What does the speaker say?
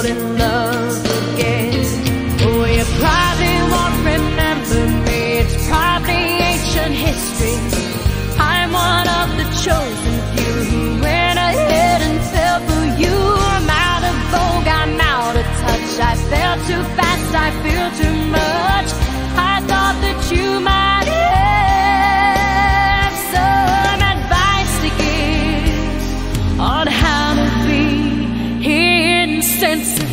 fall in love give